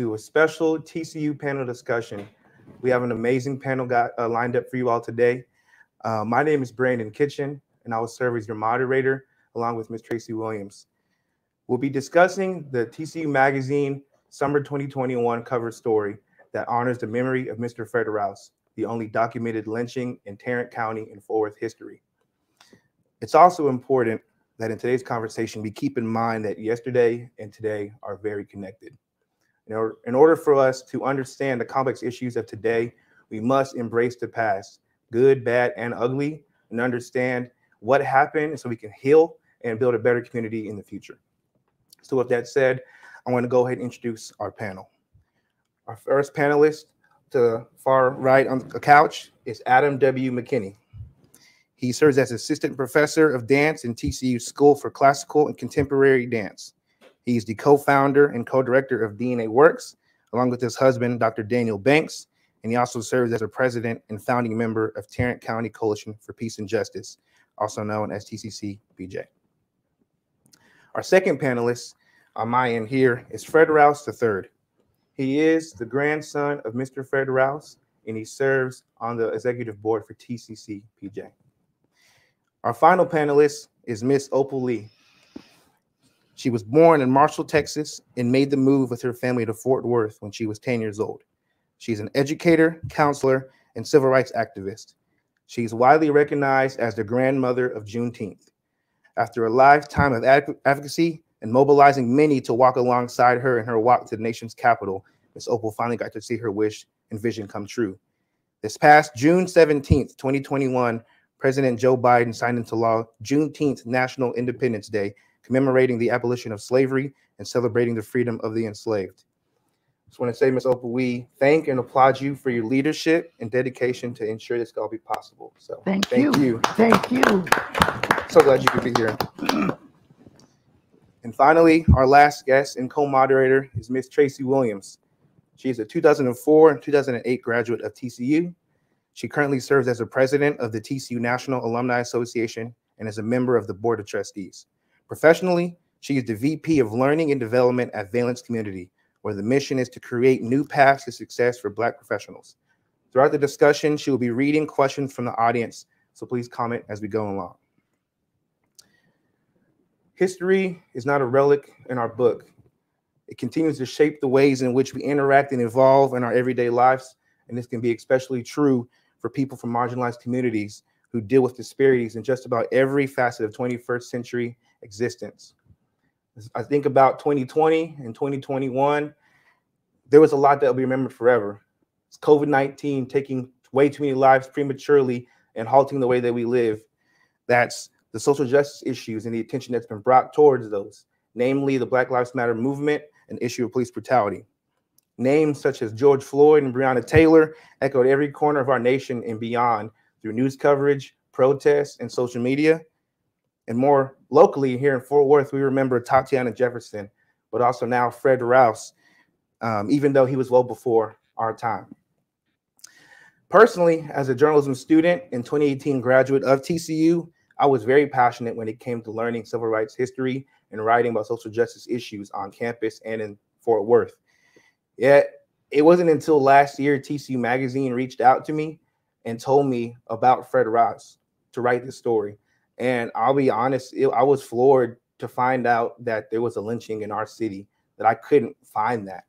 To a special TCU panel discussion. We have an amazing panel got, uh, lined up for you all today. Uh, my name is Brandon Kitchin, and I will serve as your moderator along with Ms. Tracy Williams. We'll be discussing the TCU Magazine Summer 2021 cover story that honors the memory of Mr. Fred Rouse, the only documented lynching in Tarrant County in Fort Worth history. It's also important that in today's conversation, we keep in mind that yesterday and today are very connected. In order, in order for us to understand the complex issues of today, we must embrace the past, good, bad, and ugly, and understand what happened so we can heal and build a better community in the future. So with that said, I want to go ahead and introduce our panel. Our first panelist to the far right on the couch is Adam W. McKinney. He serves as assistant professor of dance in TCU School for Classical and Contemporary Dance. He's the co-founder and co-director of DNA Works, along with his husband, Dr. Daniel Banks, and he also serves as a president and founding member of Tarrant County Coalition for Peace and Justice, also known as TCC PJ. Our second panelist on my end here is Fred Rouse III. He is the grandson of Mr. Fred Rouse, and he serves on the executive board for TCC PJ. Our final panelist is Miss Opal Lee. She was born in Marshall, Texas, and made the move with her family to Fort Worth when she was 10 years old. She's an educator, counselor, and civil rights activist. She's widely recognized as the grandmother of Juneteenth. After a lifetime of advocacy and mobilizing many to walk alongside her in her walk to the nation's capital, Miss Opal finally got to see her wish and vision come true. This past June 17th, 2021, President Joe Biden signed into law Juneteenth National Independence Day commemorating the abolition of slavery and celebrating the freedom of the enslaved. I Just want to say, Ms. Opal, we thank and applaud you for your leadership and dedication to ensure this can all be possible. So Thank thank you. you. Thank you. So glad you could be here. And finally, our last guest and co-moderator is Ms. Tracy Williams. She is a 2004 and 2008 graduate of TCU. She currently serves as the president of the TCU National Alumni Association and is a member of the Board of Trustees. Professionally, she is the VP of Learning and Development at Valence Community, where the mission is to create new paths to success for Black professionals. Throughout the discussion, she will be reading questions from the audience, so please comment as we go along. History is not a relic in our book. It continues to shape the ways in which we interact and evolve in our everyday lives, and this can be especially true for people from marginalized communities who deal with disparities in just about every facet of 21st century existence. I think about 2020 and 2021, there was a lot that will be remembered forever. It's COVID 19 taking way too many lives prematurely and halting the way that we live. That's the social justice issues and the attention that's been brought towards those, namely the Black Lives Matter movement and issue of police brutality. Names such as George Floyd and Breonna Taylor echoed every corner of our nation and beyond through news coverage, protests, and social media. And more locally here in Fort Worth, we remember Tatiana Jefferson, but also now Fred Rouse, um, even though he was well before our time. Personally, as a journalism student and 2018 graduate of TCU, I was very passionate when it came to learning civil rights history and writing about social justice issues on campus and in Fort Worth. Yet it wasn't until last year TCU Magazine reached out to me and told me about Fred Rouse to write this story. And I'll be honest, it, I was floored to find out that there was a lynching in our city, that I couldn't find that.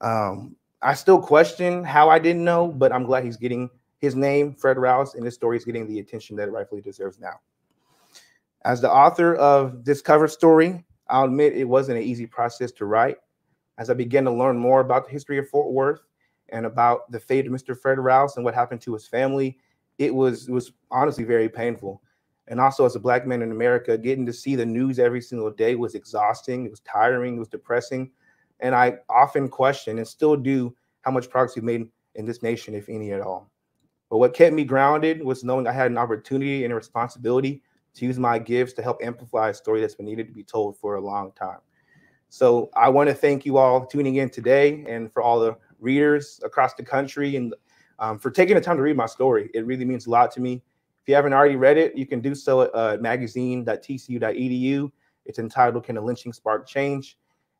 Um, I still question how I didn't know, but I'm glad he's getting his name, Fred Rouse, and his story is getting the attention that it rightfully deserves now. As the author of this cover story, I'll admit it wasn't an easy process to write. As I began to learn more about the history of Fort Worth and about the fate of Mr. Fred Rouse and what happened to his family, it was it was honestly very painful and also as a black man in America, getting to see the news every single day was exhausting. It was tiring. It was depressing. And I often question and still do how much progress we've made in this nation, if any at all. But what kept me grounded was knowing I had an opportunity and a responsibility to use my gifts to help amplify a story that's been needed to be told for a long time. So I want to thank you all tuning in today and for all the readers across the country and um, for taking the time to read my story. It really means a lot to me. If you haven't already read it, you can do so at uh, magazine.tcu.edu. It's entitled Can a Lynching Spark Change?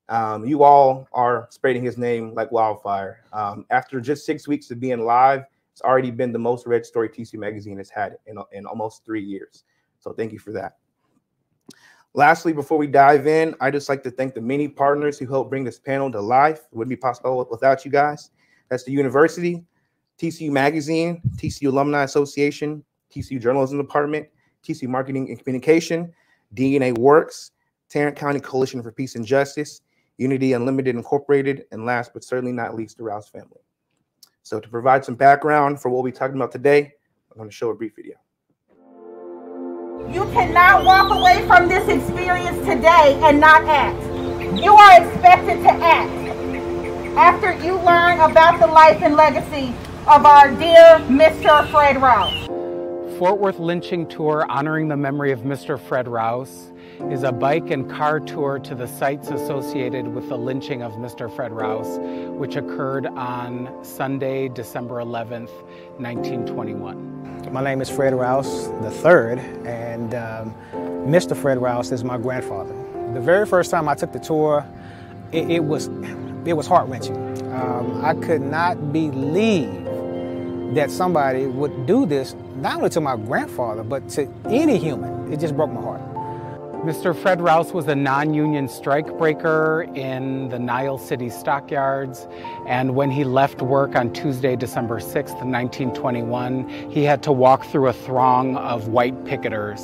Um, you all are spreading his name like wildfire. Um, after just six weeks of being live, it's already been the most read story TCU Magazine has had in, in almost three years. So thank you for that. Lastly, before we dive in, I just like to thank the many partners who helped bring this panel to life. It wouldn't be possible without you guys. That's the university, TCU Magazine, TCU Alumni Association, TCU Journalism Department, TCU Marketing and Communication, DNA Works, Tarrant County Coalition for Peace and Justice, Unity Unlimited Incorporated, and last but certainly not least, the Rouse family. So to provide some background for what we're talking about today, I'm going to show a brief video. You cannot walk away from this experience today and not act. You are expected to act after you learn about the life and legacy of our dear Mr. Fred Rouse. Fort Worth Lynching Tour honoring the memory of Mr. Fred Rouse is a bike and car tour to the sites associated with the lynching of Mr. Fred Rouse, which occurred on Sunday, December 11th, 1921. My name is Fred Rouse III, and um, Mr. Fred Rouse is my grandfather. The very first time I took the tour, it, it was, it was heart-wrenching. Um, I could not believe that somebody would do this, not only to my grandfather, but to any human. It just broke my heart. Mr. Fred Rouse was a non-union strikebreaker in the Niles City stockyards, and when he left work on Tuesday, December 6th, 1921, he had to walk through a throng of white picketers.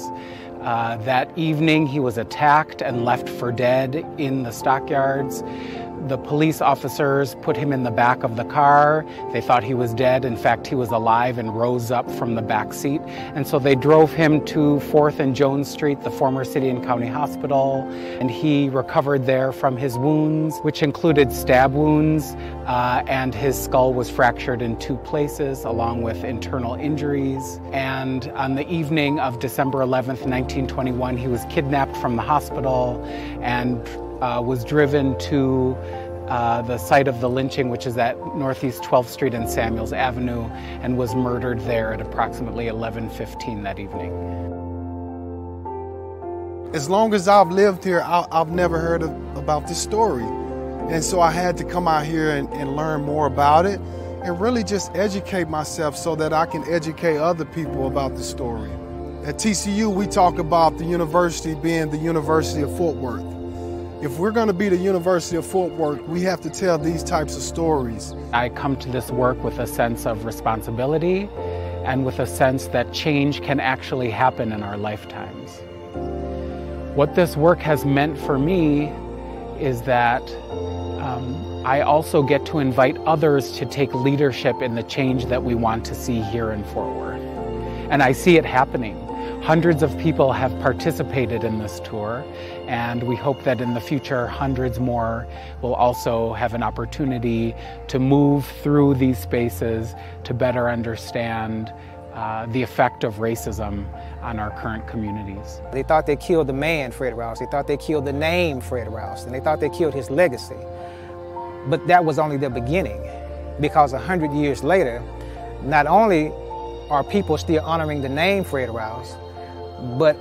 Uh, that evening, he was attacked and left for dead in the stockyards. The police officers put him in the back of the car. They thought he was dead. In fact, he was alive and rose up from the back seat. And so they drove him to 4th and Jones Street, the former city and county hospital. And he recovered there from his wounds, which included stab wounds, uh, and his skull was fractured in two places, along with internal injuries. And on the evening of December 11th, 1921, he was kidnapped from the hospital and uh, was driven to uh, the site of the lynching, which is at Northeast 12th Street and Samuels Avenue, and was murdered there at approximately 11:15 that evening. As long as I've lived here, I, have never heard of, about this story, and so I had to come out here and, and learn more about it, and really just educate myself so that I can educate other people about the story. At TCU, we talk about the university being the University of Fort Worth. If we're going to be the University of Fort Worth, we have to tell these types of stories. I come to this work with a sense of responsibility and with a sense that change can actually happen in our lifetimes. What this work has meant for me is that um, I also get to invite others to take leadership in the change that we want to see here in Fort Worth. And I see it happening. Hundreds of people have participated in this tour, and we hope that in the future, hundreds more will also have an opportunity to move through these spaces to better understand uh, the effect of racism on our current communities. They thought they killed the man, Fred Rouse. They thought they killed the name, Fred Rouse, and they thought they killed his legacy. But that was only the beginning, because a hundred years later, not only are people still honoring the name Fred Rouse, but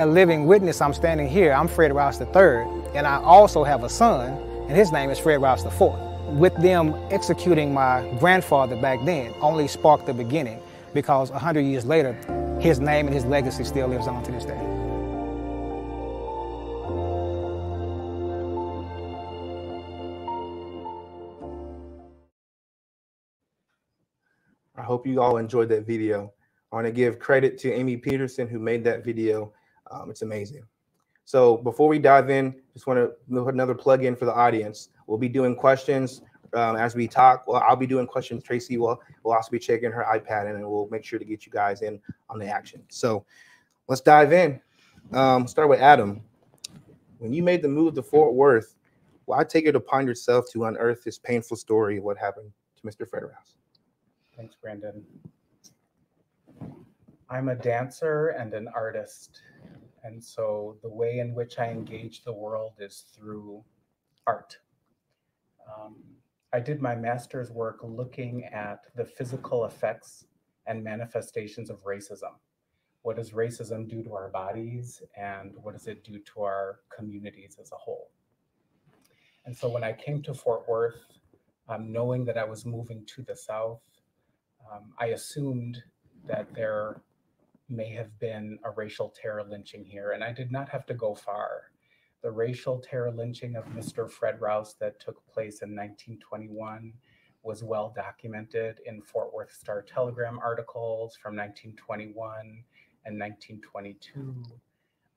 a living witness, I'm standing here, I'm Fred Rouse III, and I also have a son, and his name is Fred Rouse IV. With them executing my grandfather back then only sparked the beginning because 100 years later, his name and his legacy still lives on to this day. I hope you all enjoyed that video. I want to give credit to Amy Peterson who made that video. Um, it's amazing. So before we dive in, just want to put another plug in for the audience. We'll be doing questions um, as we talk. Well, I'll be doing questions. Tracy will will also be checking her iPad and we'll make sure to get you guys in on the action. So let's dive in. Um, start with Adam. When you made the move to Fort Worth, why take it upon yourself to unearth this painful story of what happened to Mr. Fred Rouse? Thanks, Brandon. I'm a dancer and an artist. And so the way in which I engage the world is through art. Um, I did my master's work looking at the physical effects and manifestations of racism. What does racism do to our bodies and what does it do to our communities as a whole? And so when I came to Fort Worth, um, knowing that I was moving to the South, um, I assumed that there may have been a racial terror lynching here, and I did not have to go far. The racial terror lynching of Mr. Fred Rouse that took place in 1921 was well documented in Fort Worth Star Telegram articles from 1921 and 1922.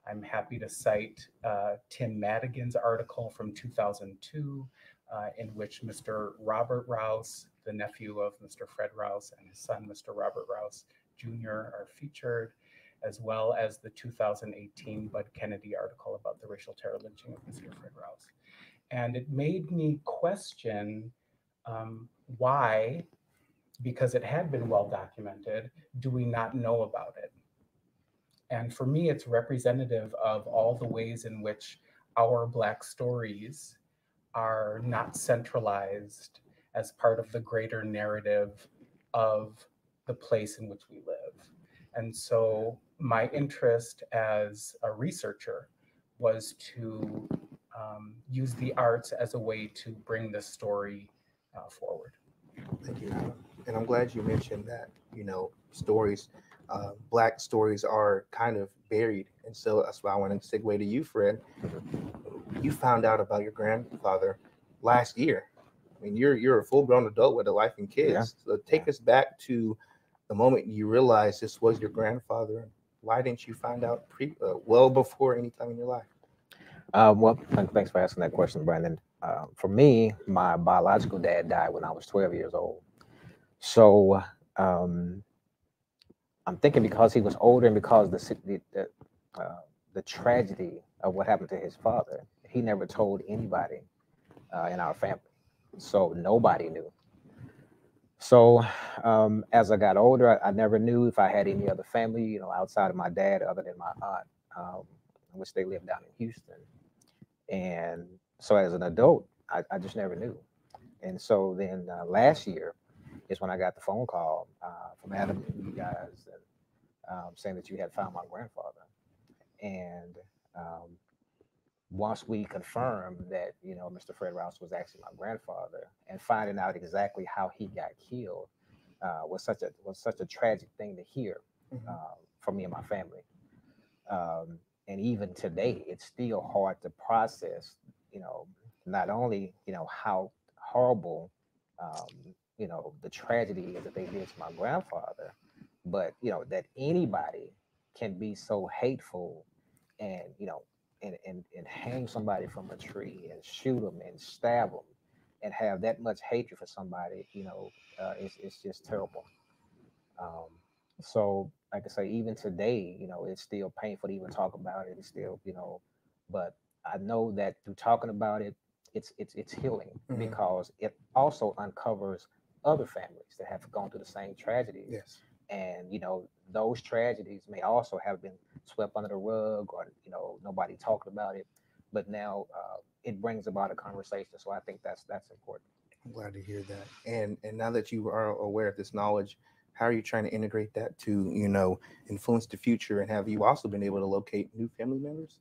I'm happy to cite uh, Tim Madigan's article from 2002, uh, in which Mr. Robert Rouse, the nephew of Mr. Fred Rouse, and his son, Mr. Robert Rouse Jr., are featured, as well as the 2018 Bud Kennedy article about the racial terror lynching of Mr. Fred Rouse. And it made me question um, why, because it had been well documented, do we not know about it? And for me, it's representative of all the ways in which our Black stories are not centralized as part of the greater narrative of the place in which we live. And so my interest as a researcher was to um, use the arts as a way to bring this story uh, forward. Thank you, And I'm glad you mentioned that, you know, stories, uh, Black stories are kind of buried. And so that's why I want to segue to you, Fred. You found out about your grandfather last year. I mean, you're you're a full grown adult with a life and kids. Yeah. So take us back to the moment you realized this was your grandfather. Why didn't you find out pre uh, well before any time in your life? Um, well, thanks for asking that question, Brandon. Uh, for me, my biological dad died when I was 12 years old. So um, I'm thinking because he was older and because the the the, uh, the tragedy of what happened to his father, he never told anybody uh, in our family. So nobody knew. So um, as I got older, I, I never knew if I had any other family, you know, outside of my dad, other than my aunt, um, which they lived down in Houston. And so as an adult, I, I just never knew. And so then uh, last year is when I got the phone call uh, from Adam and you guys and, um, saying that you had found my grandfather. And um, once we confirmed that, you know, Mr. Fred Rouse was actually my grandfather and finding out exactly how he got killed uh, was such a was such a tragic thing to hear Mhm. uh, for me and my family. Um, and even today, it's still hard to process, you know, not only, you know, how horrible, um, you know, the tragedy is that they did to my grandfather, but, you know, that anybody can be so hateful and, you know, and, and, and hang somebody from a tree and shoot them and stab them and have that much hatred for somebody, you know, uh, it's, it's just terrible. Um, so, like I say, even today, you know, it's still painful to even talk about it. It's still, you know, but I know that through talking about it, it's it's it's healing Mhm. because it also uncovers other families that have gone through the same tragedies. Yes. And you know, those tragedies may also have been swept under the rug, or you know, nobody talked about it. But now uh, it brings about a conversation. So I think that's that's important. I'm glad to hear that. And and now that you are aware of this knowledge, how are you trying to integrate that to, you know, influence the future? And have you also been able to locate new family members?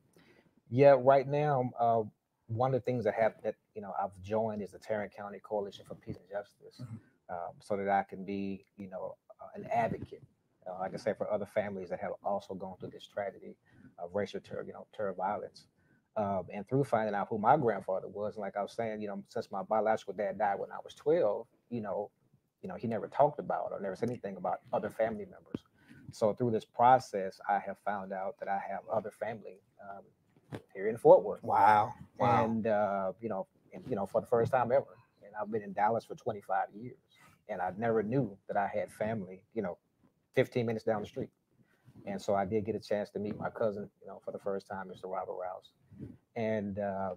Yeah, right now, uh, one of the things that have that you know I've joined is the Tarrant County Coalition for Peace and Justice, Mhm. um, so that I can be you know an advocate, uh, like I say, for other families that have also gone through this tragedy of racial terror, you know, terror violence. Um, and through finding out who my grandfather was, and like I was saying, you know, since my biological dad died when I was 12, you know, you know, he never talked about or never said anything about other family members. So through this process, I have found out that I have other family um, here in Fort Worth Wow. Wow. and uh, you know, and, you know, for the first time ever. And I've been in Dallas for 25 years, and I never knew that I had family, you know, 15 minutes down the street. And so I did get a chance to meet my cousin, you know, for the first time, Mr. Robert Rouse. And um,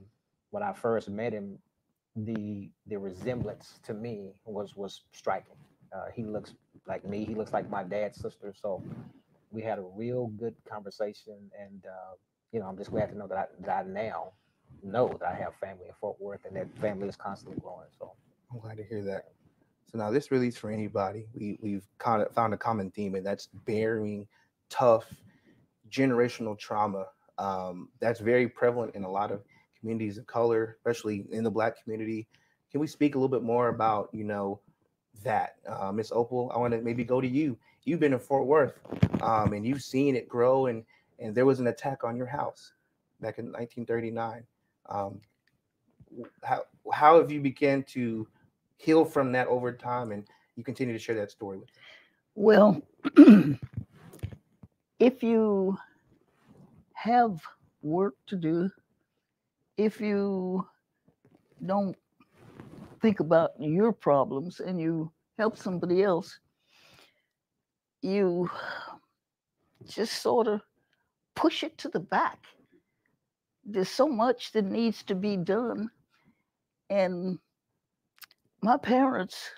when I first met him, the the resemblance to me was was striking. Uh, he looks like me. He looks like my dad's sister. So we had a real good conversation, and uh, you know, I'm just glad to know that I, that I now know that I have family in Fort Worth, and that family is constantly growing. So I'm glad to hear that. So now this really is for anybody. We we've kind of found a common theme, and that's bearing tough generational trauma. Um, that's very prevalent in a lot of communities of color, especially in the Black community. Can we speak a little bit more about, you know, that, uh, Miss Opal? I want to maybe go to you. You've been in Fort Worth, um, and you've seen it grow, and and there was an attack on your house back in 1939. Um, how how have you begun to heal from that over time, and you continue to share that story with? Us? Well, if you have work to do, if you don't think about your problems and you help somebody else, you just sort of push it to the back. There's so much that needs to be done. And my parents,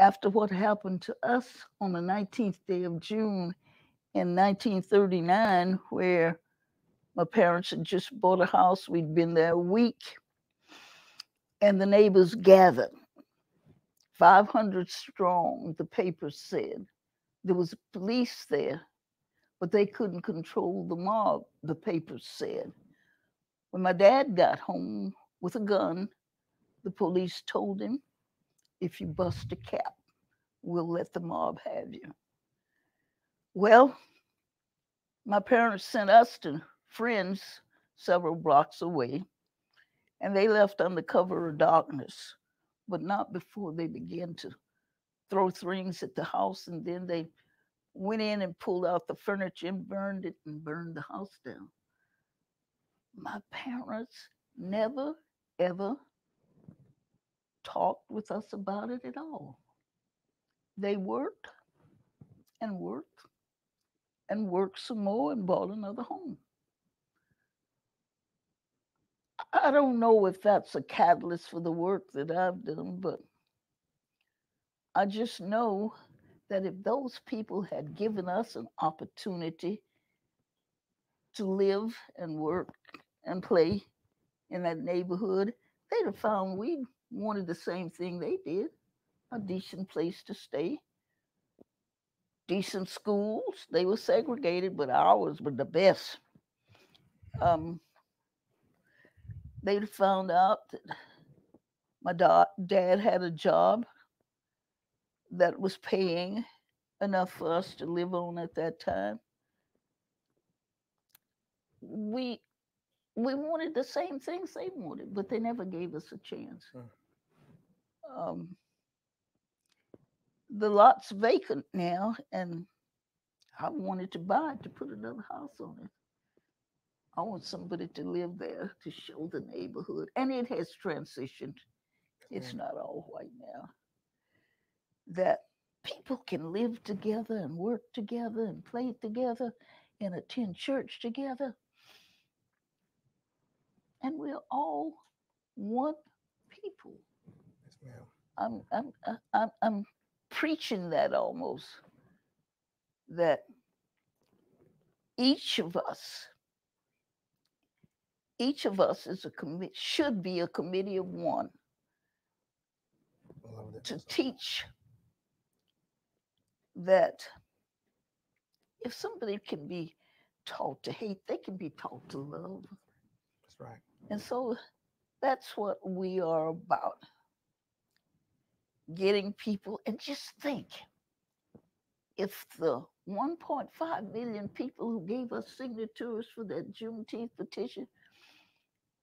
after what happened to us on the 19th day of June in 1939, where my parents had just bought a house, we'd been there a week, and the neighbors gathered, 500 strong, the papers said. There was police there, but they couldn't control the mob, the papers said. When my dad got home with a gun, the police told him, if you bust a cap, we'll let the mob have you. Well, my parents sent us to friends several blocks away, and they left under cover of darkness, but not before they began to throw things at the house, and then they went in and pulled out the furniture and burned it and burned the house down. My parents never, ever talked with us about it at all. They worked and worked and worked some more and bought another home. I don't know if that's a catalyst for the work that I've done, but I just know that if those people had given us an opportunity to live and work and play in that neighborhood, they'd have found we wanted the same thing they did a decent place to stay, decent schools. They were segregated, but ours were the best. Um, they'd found out that my da- dad had a job that was paying enough for us to live on at that time. We we wanted the same things they wanted, but they never gave us a chance. Um, the lot's vacant now, and I wanted to buy it to put another house on it. I want somebody to live there to show the neighborhood, and it has transitioned. It's not all white now. That people can live together and work together and play together and attend church together. And we're all one people. I'm, I'm, uh, I'm, I'm preaching that almost that each of us, each of us is a commit should be a committee of one I love that. to teach that if somebody can be taught to hate, they can be taught to love. That's right. And so that's what we are about. Getting people, and just think if the 1.5 million people who gave us signatures for that Juneteenth petition,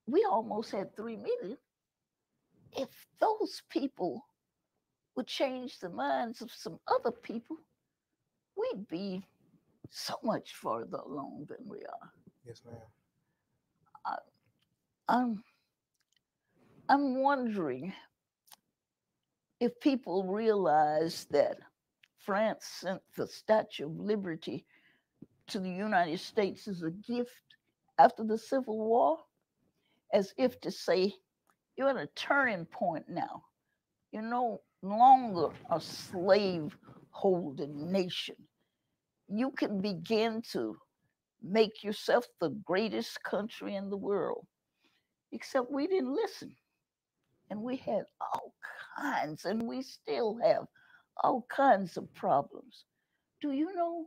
we almost had 3 million. If those people would change the minds of some other people, we'd be so much further along than we are. Yes, ma'am. I'm I'm wondering if people realize that France sent the Statue of Liberty to the United States as a gift after the Civil War, as if to say, you're at a turning point now. You're no longer a slave holding nation. You can begin to make yourself the greatest country in the world except we didn't listen. And we had all kinds, and we still have all kinds of problems. Do you know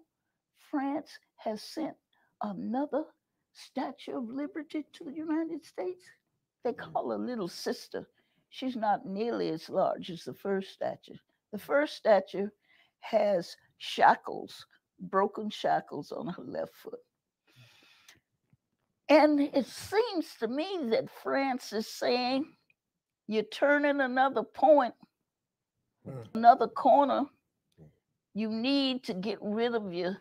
France has sent another Statue of Liberty to the United States. They mm. call her little sister. She's not nearly as large as the first statue. The first statue has shackles, broken shackles on her left foot. And it seems to me that France is saying, you're turning another point, Mm. another corner. You need to get rid of your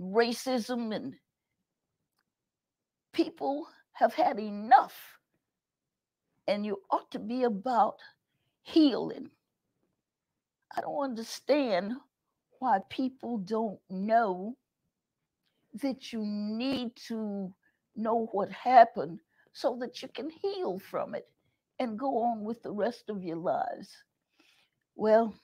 racism and people have had enough. And you ought to be about healing. I don't understand why people don't know that you need to know what happened so that you can heal from it and go on with the rest of your lives. Well,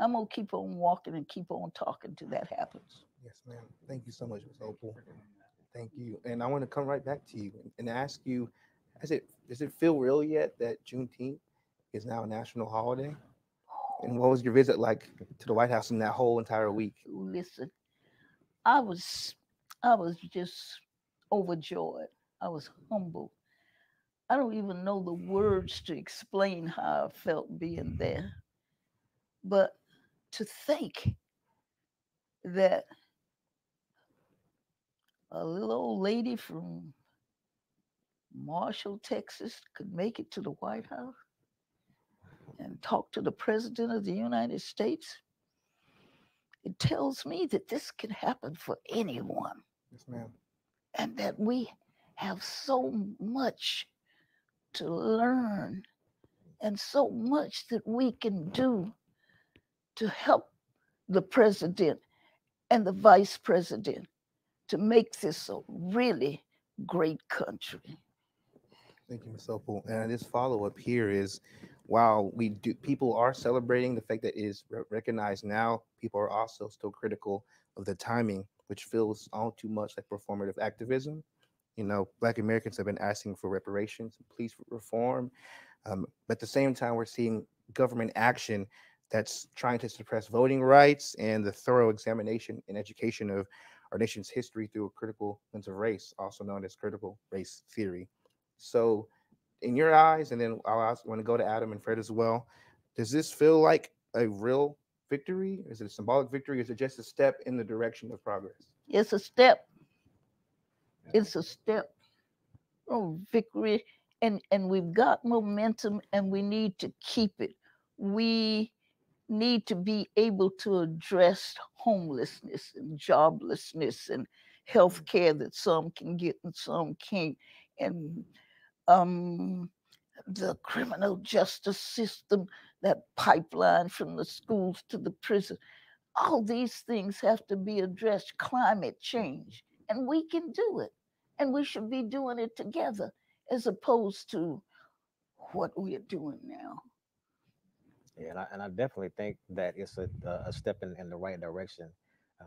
I'm going to keep on walking and keep on talking till that happens. Yes, ma'am. Thank you so much, Ms. Opal. Thank you. And I want to come right back to you and- ask you, has it does it feel real yet that Juneteenth is now a national holiday? And what was your visit like to the White House in that whole entire week? listen i was i was just overjoyed i was humbled i don't even know the words to explain how i felt being mm-hmm. there but to think that a little old lady from marshall texas could make it to the white house and talk to the president of the united states it tells me that this can happen for anyone Yes, ma'am. and that we have so much to learn and so much that we can do to help the president and the vice president to make this a really great country. Thank you, Ms. Opal. And uh, this follow up here is while we do, people are celebrating the fact that it is recognized now, people are also still critical of the timing, which feels all too much like performative activism. You know, Black Americans have been asking for reparations, and police reform. Um, but at the same time, we're seeing government action that's trying to suppress voting rights and the thorough examination and education of our nation's history through a critical lens of race, also known as critical race theory. So, in your eyes, and then I'll ask, want to go to Adam and Fred as well. Does this feel like a real victory? Is it a symbolic victory? Is it just a step in the direction of progress? It's a step. It's a step. Oh, victory. And and we've got momentum and we need to keep it. We need to be able to address homelessness and joblessness and health care that some can get and some can't. And um the criminal justice system, that pipeline from the schools to the prison. All these things have to be addressed. Climate change, and we can do it. And we should be doing it together as opposed to what we are doing now. Yeah, and I, and I definitely think that it's a, a step in, in the right direction. Um,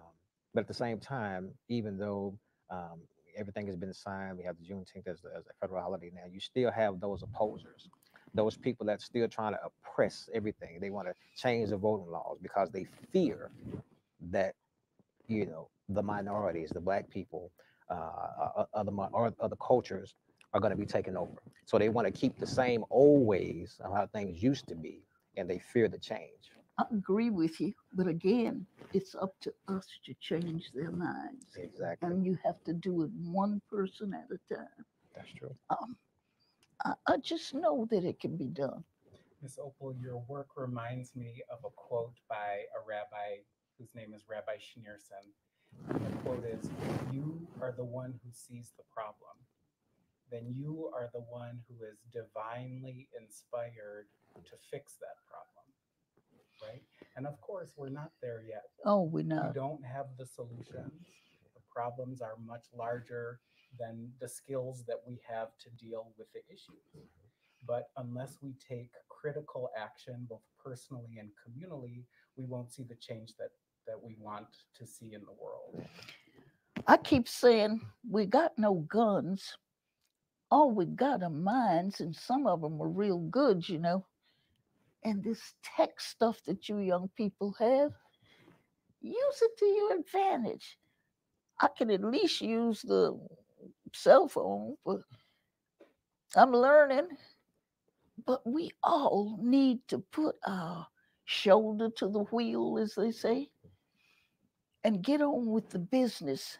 but at the same time, even though um, everything has been signed, we have the Juneteenth as, as a federal holiday now, you still have those opposers, those people that still trying to oppress everything. They want to change the voting laws because they fear that, you know, the minorities, the black people, uh, other, or other cultures are going to be taken over. So they want to keep the same old ways of how things used to be and they fear the change. I agree with you, but again, it's up to us to change their minds. Exactly. And you have to do it one person at a time. That's true. Um, I, I just know that it can be done. Ms. Opal, your work reminds me of a quote by a rabbi whose name is Rabbi Schneerson. And the quote is, You are the one who sees the problem. Then you are the one who is divinely inspired to fix that problem. Right? And of course, we're not there yet. Oh, we We know. don't have the solutions. The problems are much larger than the skills that we have to deal with the issues. But unless we take critical action, both personally and communally, we won't see the change that, that we want to see in the world. I keep saying we got no guns. All we got are minds, and some of them are real good, you know. And this tech stuff that you young people have, use it to your advantage. I can at least use the cell phone, but I'm learning. But we all need to put our shoulder to the wheel, as they say, and get on with the business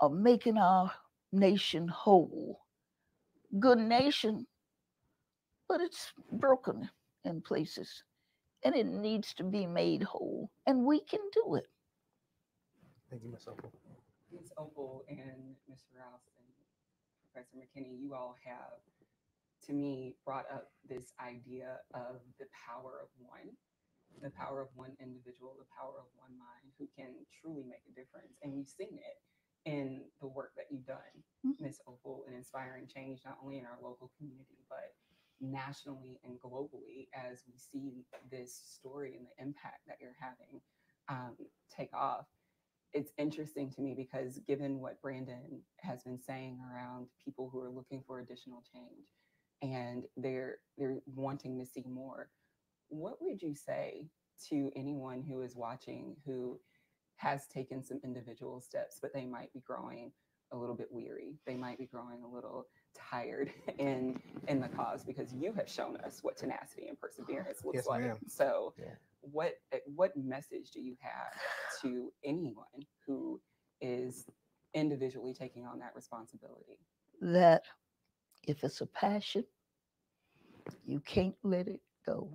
of making our nation whole. Good nation, but it's broken in places and it needs to be made whole, and we can do it. Thank you, Ms. Opal. Ms. Opal and Mr. Rouse and Professor McKinney, you all have, to me, brought up this idea of the power of one, the power of one individual, the power of one mind who can truly make a difference. And we've seen it in the work that you've done, Mhm. Ms. Opal, in inspiring change, not only in our local community, but nationally and globally as we see this story and the impact that you're having um, take off it's interesting to me because given what Brandon has been saying around people who are looking for additional change and they're they're wanting to see more, what would you say to anyone who is watching who has taken some individual steps, but they might be growing a little bit weary. They might be growing a little tired in in the cause because you have shown us what tenacity and perseverance looks Yes, like. ma'am. So Yeah. what uh, what message do you have to anyone who is individually taking on that responsibility? That if it's a passion, you can't let it go.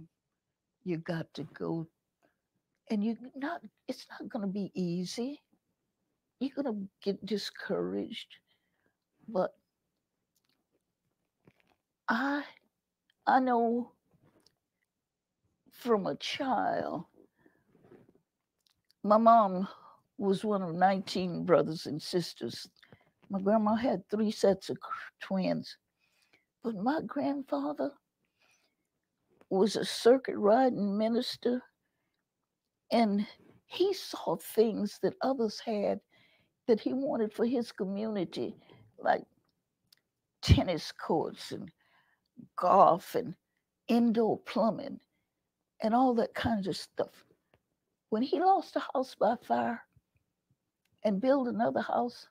You got to go, and you not. It's not going to be easy. You're going to get discouraged, but I, I know from a child, my mom was one of 19 brothers and sisters. My grandma had three sets of twins, but my grandfather was a circuit riding minister, and he saw things that others had that he wanted for his community, like tennis courts and golf and indoor plumbing and all that kind of stuff. When he lost a house by fire and built another house,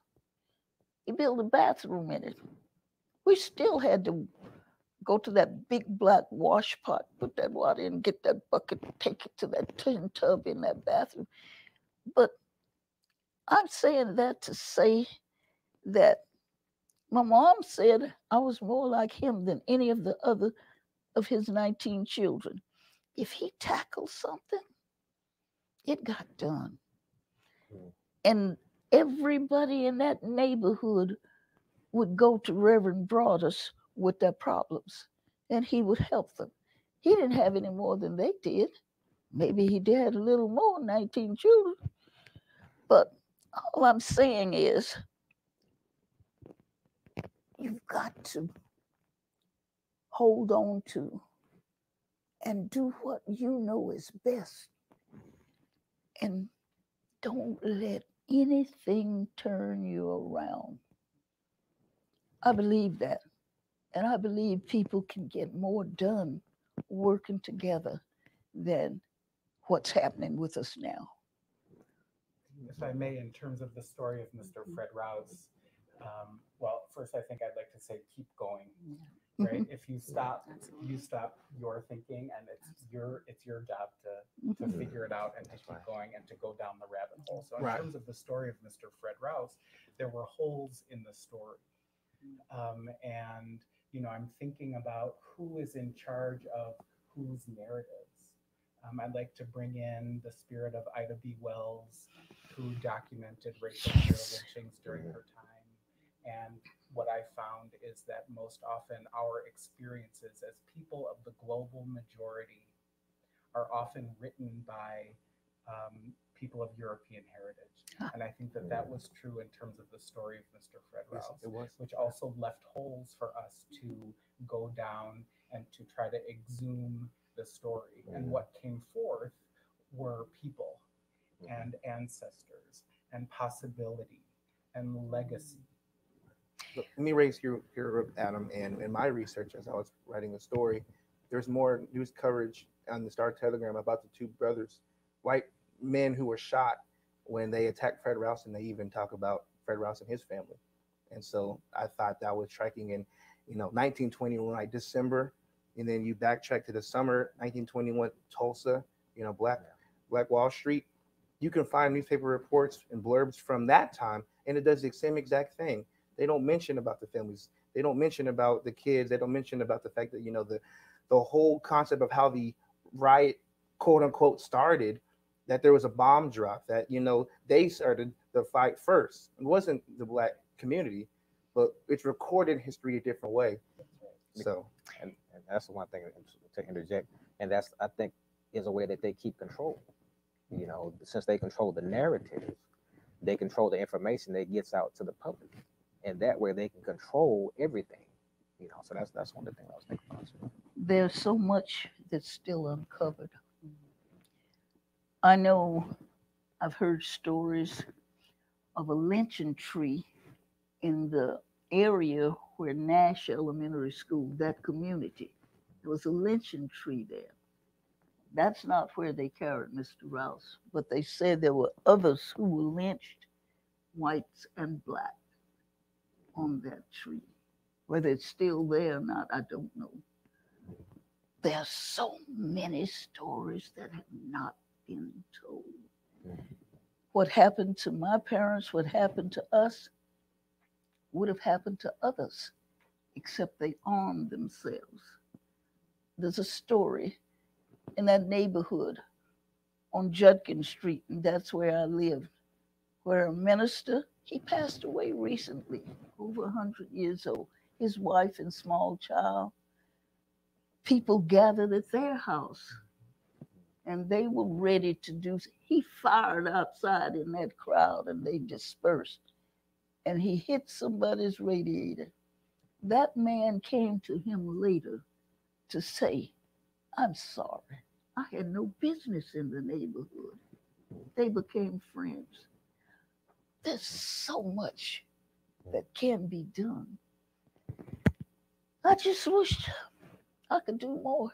he built a bathroom in it. We still had to go to that big black wash pot, put that water in, get that bucket, take it to that tin tub in that bathroom. But I'm saying that to say that my mom said I was more like him than any of the other of his 19 children. If he tackled something, it got done. Mm. And everybody in that neighborhood would go to Reverend Broadus with their problems and he would help them. He didn't have any more than they did. Maybe he did a little more, 19 children. But all I'm saying is, you've got to hold on to and do what you know is best. And don't let anything turn you around. I believe that. And I believe people can get more done working together than what's happening with us now. If I may, in terms of the story of Mr. Fred Rouse, um, well, first I think I'd like to say keep going. Right? if you stop, you stop your thinking, and it's your it's your job to to Mhm. figure it out and to keep going and to go down the rabbit hole. So in Right. terms of the story of Mr. Fred Rouse, there were holes in the story, um, and you know I'm thinking about who is in charge of whose narratives. Um, I'd like to bring in the spirit of Ida B. Wells, who documented racial lynchings during her time. And what I found is that most often our experiences as people of the global majority are often written by um, people of European heritage. Ah. And I think that that was true in terms of the story of Mr. Fred Yes, Rouse it was. which also left holes for us to go down and to try to exhume the story. And what came forth were people and ancestors and possibility and legacy. Look, let me raise here, here, Adam. And in my research, as I was writing the story, there's more news coverage on the Star Telegram about the two brothers, white men who were shot when they attacked Fred Rouse, and they even talk about Fred Rouse and his family. And so I thought that was striking in, you know, 1921, like December, and then you backtrack to the summer 1921 Tulsa, you know, Black Black Wall Street. You can find newspaper reports and blurbs from that time, and it does the same exact thing. They don't mention about the families. They don't mention about the kids. They don't mention about the fact that you know the the whole concept of how the riot, quote unquote, started. That there was a bomb drop. That you know they started the fight first. It wasn't the black community, but it's recorded history a different way. So and, and that's the one thing to interject, and that's I think is a way that they keep control. You know, since they control the narrative, they control the information that gets out to the public, and that way they can control everything. You know, so that's that's one of the things I was thinking about. There's so much that's still uncovered. I know I've heard stories of a lynching tree in the area where Nash Elementary School, that community, there was a lynching tree there. That's not where they carried Mr. Rouse, but they said there were others who were lynched, whites and black, on that tree. Whether it's still there or not, I don't know. There are so many stories that have not been told. What happened to my parents, what happened to us, would have happened to others, except they armed themselves. There's a story in that neighborhood on Judkin Street, and that's where I lived, where a minister, he passed away recently, over 100 years old, his wife and small child. People gathered at their house and they were ready to do. He fired outside in that crowd and they dispersed and he hit somebody's radiator. That man came to him later to say, I'm sorry. I had no business in the neighborhood. They became friends. There's so much that can be done. I just wish I could do more.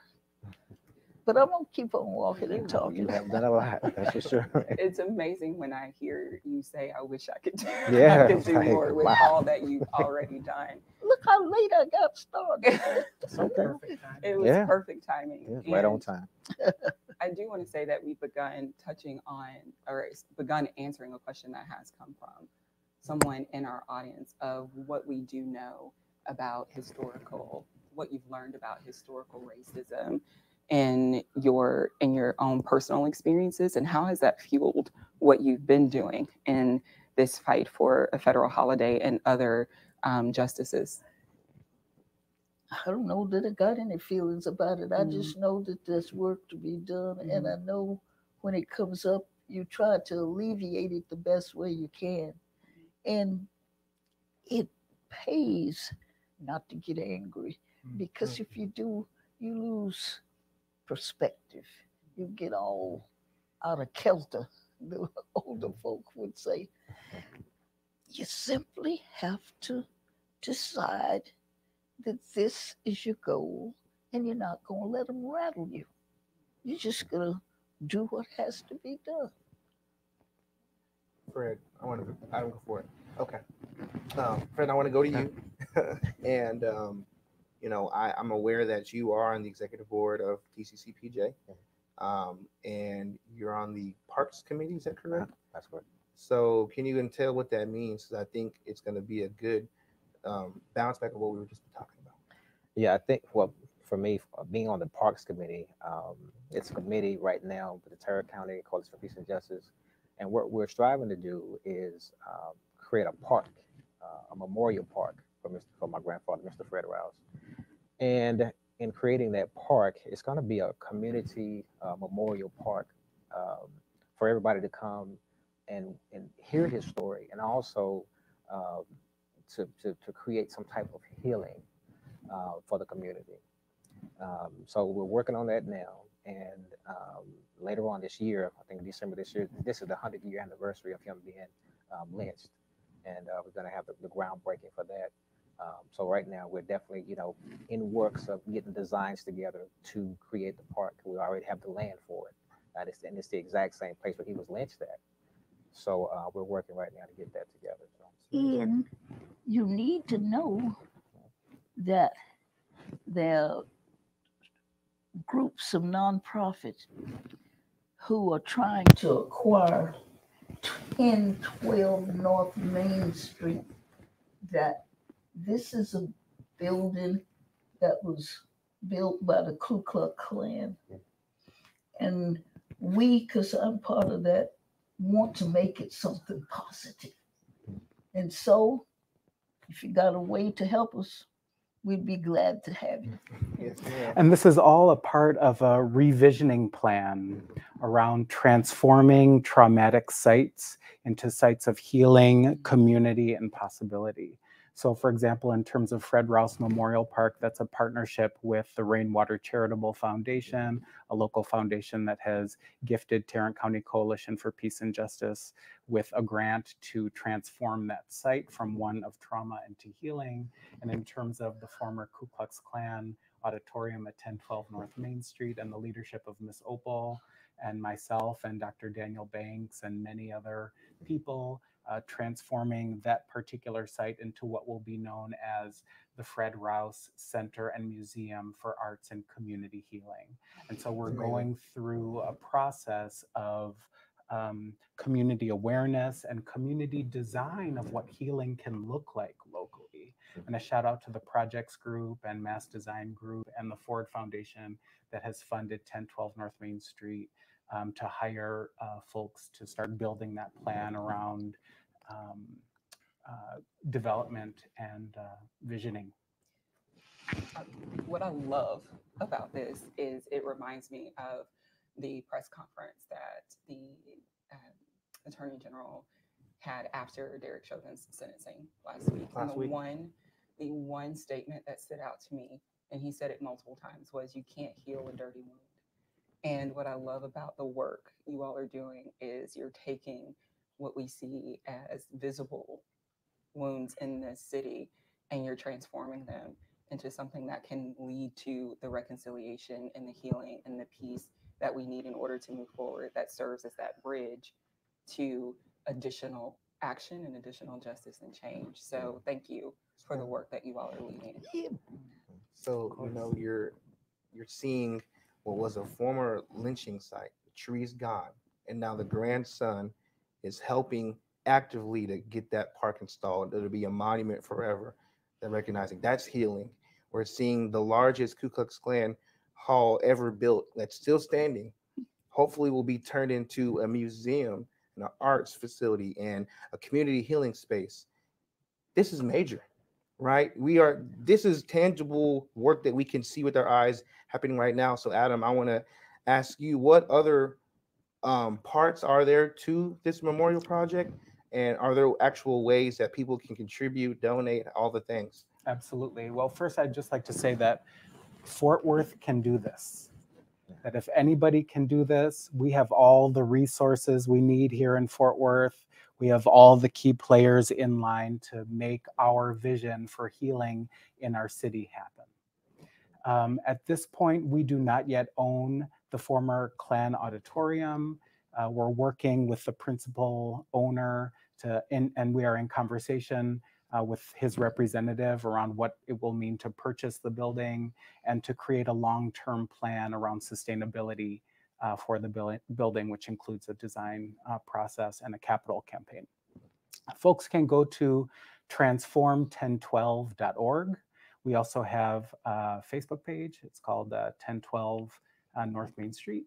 But I'm gonna keep on walking and talking. You have done a lot, that's for sure. It's amazing when I hear you say, "I wish I could do, Yeah, I could do like, more with wow. all that you've already done." Look how late I got started. It's okay. It was Yeah. perfect timing. Yeah, right on time. I do want to say that we've begun touching on, or begun answering a question that has come from someone in our audience of what we do know about historical, what you've learned about historical racism in your in your own personal experiences, and how has that fueled what you've been doing in this fight for a federal holiday and other um, justices? I don't know that I got any feelings about it. I mm. just know that there's work to be done, and I mm. know when it comes up, you try to alleviate it the best way you can, and it pays not to get angry mm, because if you do, you lose perspective. You get all out of kilter. The older folk would say, you simply have to decide that this is your goal and you're not going to let them rattle you. You're just going to do what has to be done. Fred, I want to. I don't go for it. Okay. Um, Fred, I want to go to you. and um, you know, I, I'm aware that you are on the executive board of TCCPJ, um, and you're on the Parks Committee. Is that correct? That's correct. So, can you entail what that means? 'Cause I think it's going to be a good um, bounce back of what we were just talking about. Yeah, I think, well, for me, uh, being on the Parks Committee, um, it's a committee right now with the Tarrant County Coalition for Peace and Justice. And what we're striving to do is um, create a park, uh, a memorial park for Mr. for my grandfather, Mr. Fred Rouse. And in creating that park, it's going to be a community uh, memorial park um, for everybody to come and and hear his story, and also um, to, to to create some type of healing uh, for the community. Um, so we're working on that now, and um, later on this year, I think December this year, this is the hundred year anniversary of him being um, lynched, and uh, we're going to have the, the groundbreaking for that. Um, so right now, we're definitely, you know, in works of getting designs together to create the park. We already have the land for it, uh, and it's the exact same place where he was lynched at. So uh, we're working right now to get that together. So. And you need to know that there are groups of nonprofits who are trying to acquire 1012 North Main Street. That this is a building that was built by the Ku Klux Klan. And we, because I'm part of that, want to make it something positive. Mm-hmm. And so, if you got a way to help us, we'd be glad to have you. Yes. And this is all a part of a revisioning plan around transforming traumatic sites into sites of healing, community, and possibility. So, for example, in terms of Fred Rouse Memorial Park, that's a partnership with the Rainwater Charitable Foundation, a local foundation that has gifted Tarrant County Coalition for Peace and Justice with a grant to transform that site from one of trauma into healing. And in terms of the former Ku Klux Klan auditorium at 1012 North Main Street and the leadership of Miss Opal and myself and Dr. Daniel Banks and many other people uh, transforming that particular site into what will be known as the Fred Rouse Center and Museum for Arts and Community Healing. And so we're going through a process of um, community awareness and community design of what healing can look like locally. And a shout out to the Projects Group and Mass Design Group and the Ford Foundation that has funded 1012 North Main Street um, to hire uh, folks to start building that plan around um, uh, development and uh, visioning. what I love about this is it reminds me of the press conference that the um, Attorney General had after Derek Chauvin's sentencing last week. and Last the week. one, the one statement that stood out to me, and he said it multiple times, was "You can't heal a dirty wound." And what I love about the work you all are doing is you're taking what we see as visible wounds in this city and you're transforming them into something that can lead to the reconciliation and the healing and the peace that we need in order to move forward that serves as that bridge to additional action and additional justice and change. So thank you for the work that you all are leading. So you know you're you're seeing what was a mm-hmm. former lynching site. The tree's gone, and now the grandson is helping actively to get that park installed. It'll be a monument forever. That recognizing that's healing. We're seeing the largest Ku Klux Klan hall ever built that's still standing. Hopefully, will be turned into a museum and an arts facility and a community healing space. This is major right? We are this is tangible work that we can see with our eyes happening right now. So Adam, I want to ask you what other um, parts are there to this memorial project and are there actual ways that people can contribute, donate, all the things? Absolutely. Well, first, I'd just like to say that Fort Worth can do this. That if anybody can do this, we have all the resources we need here in Fort Worth. We have all the key players in line to make our vision for healing in our city happen. Um, at this point, we do not yet own the former Klan Auditorium. Uh, we're working with the principal owner to, and, and we are in conversation uh, with his representative around what it will mean to purchase the building and to create a long-term plan around sustainability uh, for the buil- building, which includes a design uh, process and a capital campaign. Folks can go to transform1012.org. We also have a Facebook page. It's called uh, 1012 uh, North Main Street,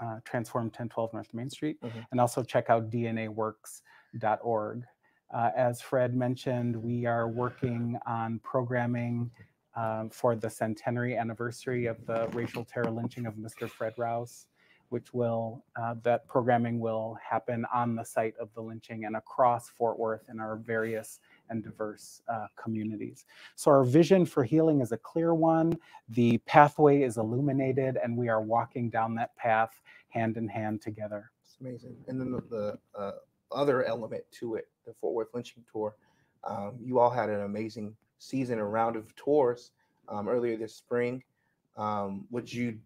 uh, Transform 1012 North Main Street, Mhm. and also check out dnaworks.org. Uh, as Fred mentioned, we are working on programming um, for the centenary anniversary of the racial terror lynching of Mr. Fred Rouse, which will, uh, that programming will happen on the site of the lynching and across Fort Worth in our various and diverse uh, communities. So our vision for healing is a clear one. The pathway is illuminated, and we are walking down that path hand in hand together. It's amazing. And then the, the uh, other element to it, the Fort Worth lynching tour, um, you all had an amazing season, a round of tours um, earlier this spring. Um, would you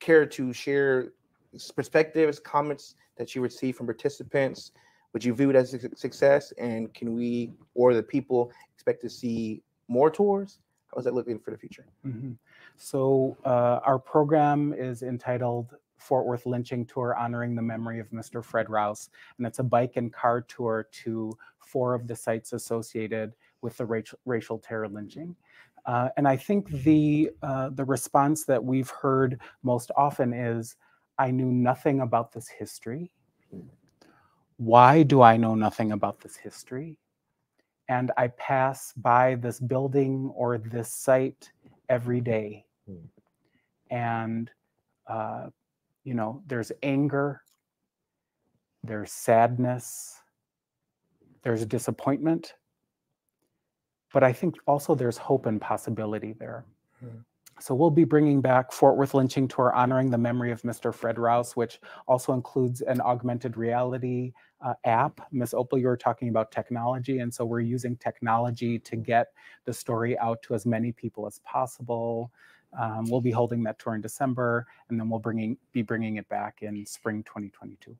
care to share perspectives, comments that you received from participants, would you view it as a success? And can we or the people expect to see more tours? How's that looking for the future? Mhm. So uh, our program is entitled Fort Worth Lynching Tour honoring the memory of Mr. Fred Rouse. And it's a bike and car tour to four of the sites associated with the racial, racial terror lynching. Uh, and I think the, uh, the response that we've heard most often is, I knew nothing about this history. Why do I know nothing about this history? And I pass by this building or this site every day. And, uh, you know, there's anger, there's sadness, there's disappointment. But I think also there's hope and possibility there. Hmm. So we'll be bringing back Fort Worth Lynching Tour honoring the memory of Mr. Fred Rouse, which also includes an augmented reality uh, app. Ms. Opal, you were talking about technology, and so we're using technology to get the story out to as many people as possible. Um, we'll be holding that tour in December, and then we'll bringing be bringing it back in spring 2022.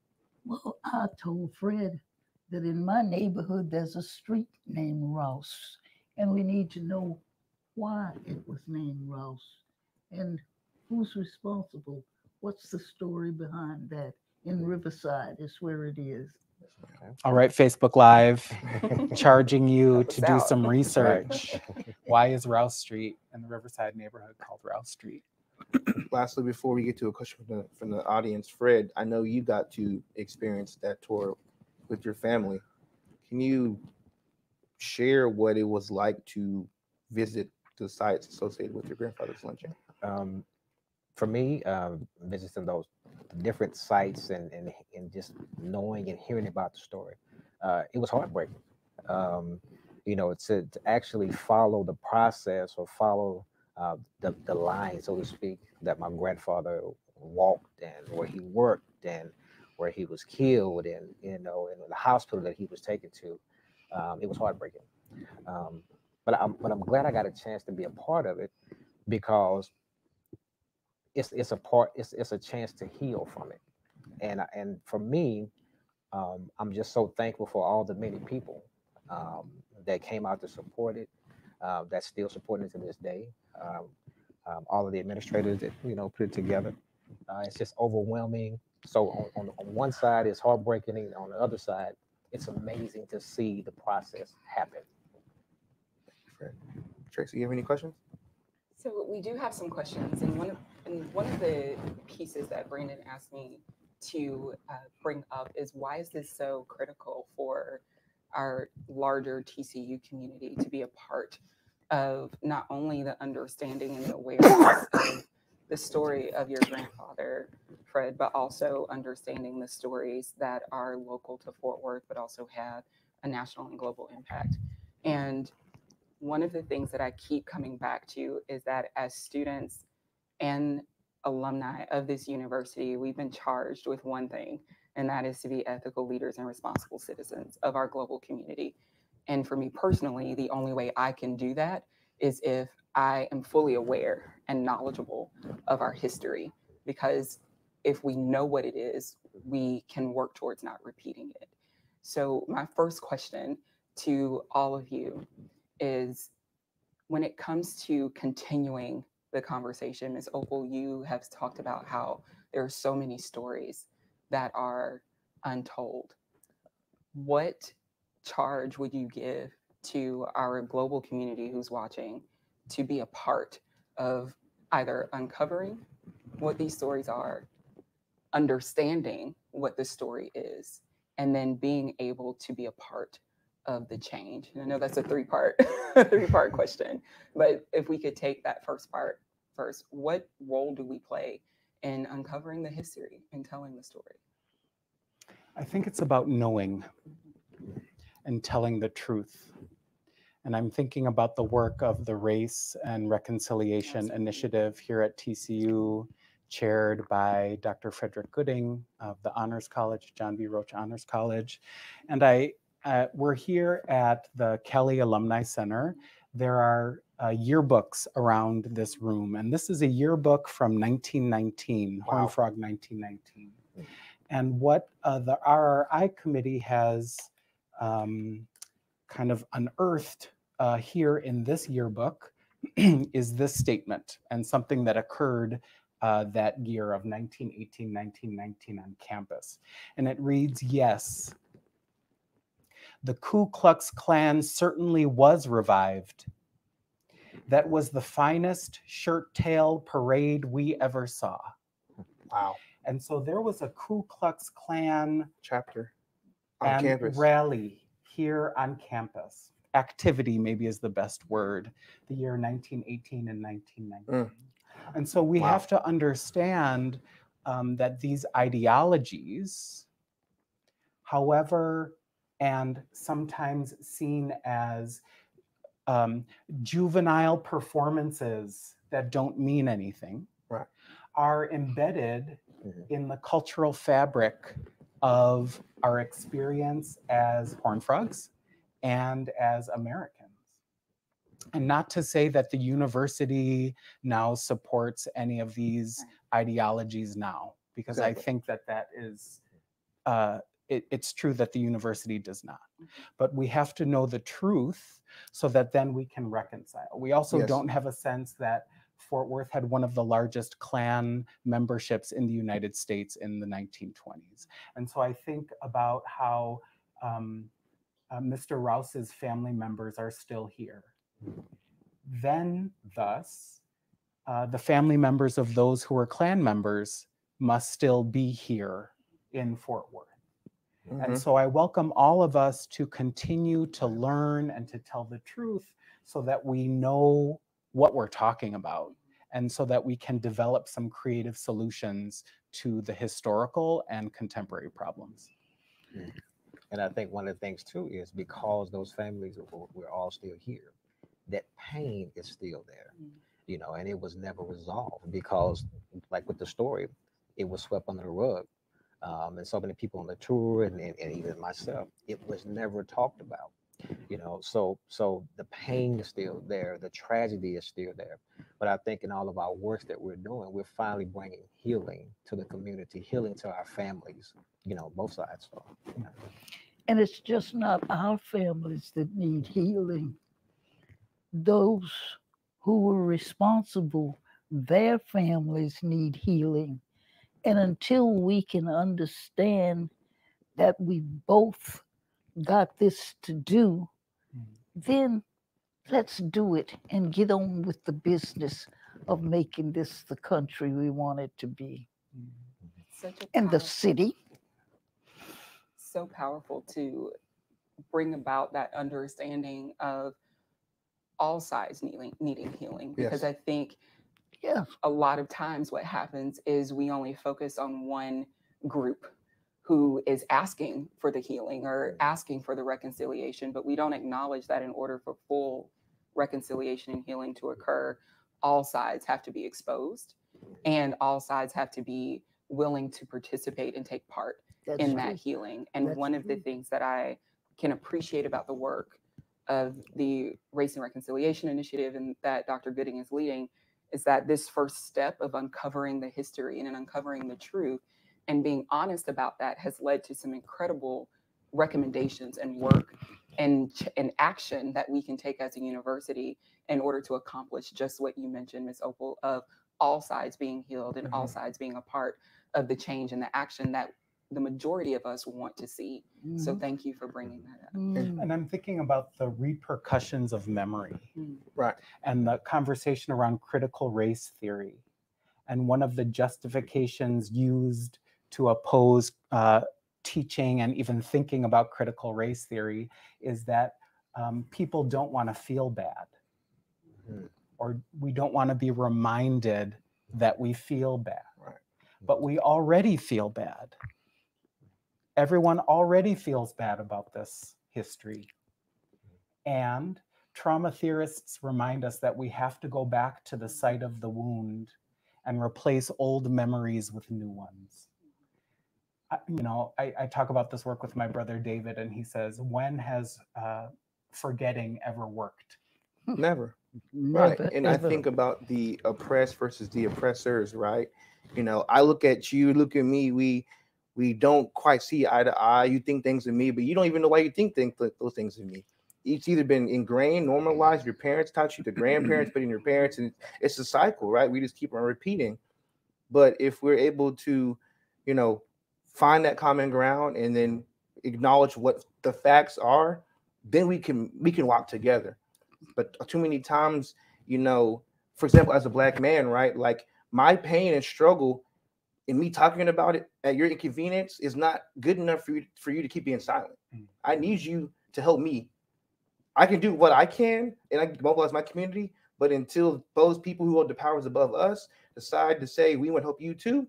Well, I told Fred that in my neighborhood there's a street named Rouse, and we need to know why it was named Rouse and who's responsible. What's the story behind that? In mm-hmm. Riverside is where it is. All right, Facebook Live, charging you Help us to do out. some research. Why is Rouse Street in the Riverside neighborhood called Rouse Street? Lastly, before we get to a question from the, from the audience, Fred, I know you got to experience that tour with your family. Can you share what it was like to visit the sites associated with your grandfather's lynching? um, for me, um, visiting those different sites and, and and just knowing and hearing about the story, uh, it was heartbreaking. Um, you know, to, to actually follow the process or follow uh, the the line, so to speak, that my grandfather walked and where he worked and where he was killed and you know in the hospital that he was taken to, um, it was heartbreaking. Um, but I'm but I'm glad I got a chance to be a part of it because it's it's a part it's it's a chance to heal from it. And and for me um, i'm just so thankful for all the many people um, that came out to support it uh, that's still supporting it to this day. Um, um, all of the administrators that you know put it together uh, it's just overwhelming. So on, on, on one side it's heartbreaking on the other side it's amazing to see the process happen Fred. Tracy, you have any questions? So we do have some questions, and one of and one of the pieces that Brandon asked me to uh, bring up is why is this so critical for our larger TCU community to be a part of not only the understanding and the awareness of the story of your grandfather, Fred, but also understanding the stories that are local to Fort Worth, but also have a national and global impact. And one of the things that I keep coming back to is that as students and alumni of this university, we've been charged with one thing, and that is to be ethical leaders and responsible citizens of our global community. And for me personally, the only way I can do that is if I am fully aware and knowledgeable of our history, because if we know what it is, we can work towards not repeating it. So, my first question to all of you is when it comes to continuing the conversation, Ms. Opal, you have talked about how there are so many stories that are untold. What charge would you give to our global community who's watching to be a part of either uncovering what these stories are, understanding what the story is, and then being able to be a part of the change? And I know that's a three part three part question, but if we could take that first part first, what role do we play in uncovering the history and telling the story? I think it's about knowing and telling the truth. And I'm thinking about the work of the Race and Reconciliation Absolutely. Initiative here at TCU, chaired by Dr. Frederick Gooding of the Honors College, John V. Roach Honors College. And I, uh, we're here at the Kelly Alumni Center. There are uh, yearbooks around this room, and this is a yearbook from 1919, Wow. Horn Frog 1919. And what uh, the RRI committee has um, kind of unearthed uh, here in this yearbook is this statement and something that occurred uh, that year of 1918, 1919 on campus. And it reads, yes, the Ku Klux Klan certainly was revived. That was the finest shirt tail parade we ever saw. Wow. And so there was a Ku Klux Klan Chapter on and campus. rally here on campus. Activity, maybe, is the best word. The year 1918 and 1919. And so we Wow. have to understand um, that these ideologies, however, and sometimes seen as um, juvenile performances that don't mean anything, Right. are embedded Mhm. in the cultural fabric of our experience as horn frogs and as Americans. And not to say that the university now supports any of these ideologies now, because I think that that is, uh, it, it's true that the university does not. But we have to know the truth so that then we can reconcile. We also Yes. don't have a sense that Fort Worth had one of the largest Klan memberships in the United States in the 1920s. And so I think about how um, uh, Mr. Rouse's family members are still here. Then, thus, uh, the family members of those who were Klan members must still be here in Fort Worth. Mhm. And so I welcome all of us to continue to learn and to tell the truth so that we know what we're talking about and so that we can develop some creative solutions to the historical and contemporary problems. And I think one of the things too is because those families were, were all still here, that pain is still there, Mm. you know, and it was never resolved because, like with the story, it was swept under the rug. Um, and so many people on the tour and, and, and even myself, it was never talked about, you know. So, so the pain is still there, the tragedy is still there. But I think in all of our work that we're doing, we're finally bringing healing to the community, healing to our families, you know, both sides. So, yeah. And it's just not our families that need healing. Those who were responsible, their families need healing. And until we can understand that we both got this to do, mm-hmm. then let's do it and get on with the business of making this the country we want it to be mm-hmm. Such a and the city. so powerful to bring about that understanding of all sides needing needing healing because Yes. I think Yeah. a lot of times what happens is we only focus on one group who is asking for the healing or asking for the reconciliation, but we don't acknowledge that in order for full reconciliation and healing to occur, all sides have to be exposed and all sides have to be willing to participate and take part That's in true. that healing. And That's one of the things that I can appreciate about the work of the Race and Reconciliation Initiative and that Dr. Gooding is leading is that this first step of uncovering the history and uncovering the truth and being honest about that has led to some incredible recommendations and work and, ch- and action that we can take as a university in order to accomplish just what you mentioned, Ms. Opal, of all sides being healed and all sides being a part of the change and the action that the majority of us want to see. So Mhm. thank you for bringing that up. Mm. And I'm thinking about the repercussions of memory Right. and the conversation around critical race theory. And one of the justifications used to oppose uh, teaching and even thinking about critical race theory is that um, people don't want to feel bad, Mhm. or we don't want to be reminded that we feel bad. Right. But we already feel bad. Everyone already feels bad about this history. And trauma theorists remind us that we have to go back to the site of the wound and replace old memories with new ones. I, you know, I, I talk about this work with my brother David, and he says, When has uh, forgetting ever worked? Never. Right. Never, And I think about the oppressed versus the oppressors, right? You know, I look at you, look at me, we we don't quite see eye to eye. You think things of me, but you don't even know why you think things, those things of me. It's either been ingrained, normalized. Your parents taught you, the grandparents put in your parents, and it's a cycle, right? We just keep on repeating. But if we're able to, you know, find that common ground and then acknowledge what the facts are, then we can we can walk together. But too many times, you know, for example, as a black man, right? Like my pain and struggle and me talking about it at your inconvenience is not good enough for you for you to keep being silent. Mm. I need you to help me. I can do what I can and I can mobilize my community, but until those people who hold the powers above us decide to say we want to help you too,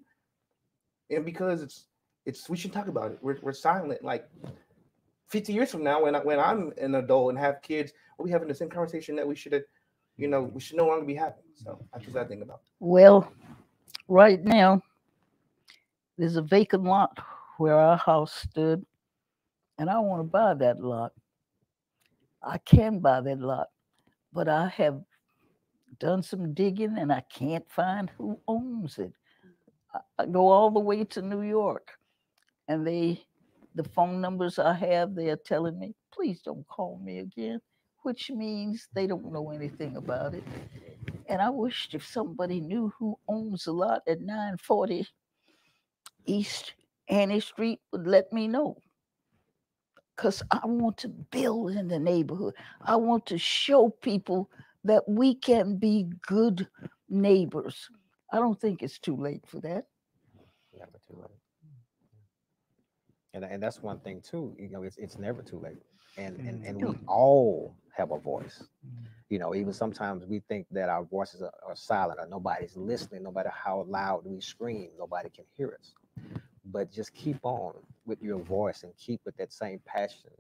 and because it's it's we should talk about it. We're, we're silent. Like 50 years from now, when I, when I'm an adult and have kids, we'll be having the same conversation that we should have, you know, we should no longer be having. So that's what I think about. Well, right now, there's a vacant lot where our house stood, and I want to buy that lot. I can buy that lot, but I have done some digging and I can't find who owns it. I go all the way to New York, and they, the phone numbers I have, they are telling me, please don't call me again, which means they don't know anything about it. And I wished if somebody knew who owns the lot at 940 East Annie Street would let me know. Because I want to build in the neighborhood. I want to show people that we can be good neighbors. I don't think it's too late for that. Never too late. And, and that's one thing too, you know, it's, it's never too late. And, and, and we mm. all have a voice. Mm. You know, even sometimes we think that our voices are, are silent or nobody's listening, no matter how loud we scream, nobody can hear us but just keep on with your voice and keep with that same passion